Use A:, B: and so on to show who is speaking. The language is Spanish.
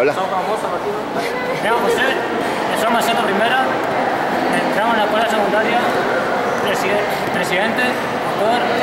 A: Hola.
B: Somos famosos, Martino. Me llamo José, somos primera, entramos en la escuela secundaria, presidente,
C: doctor.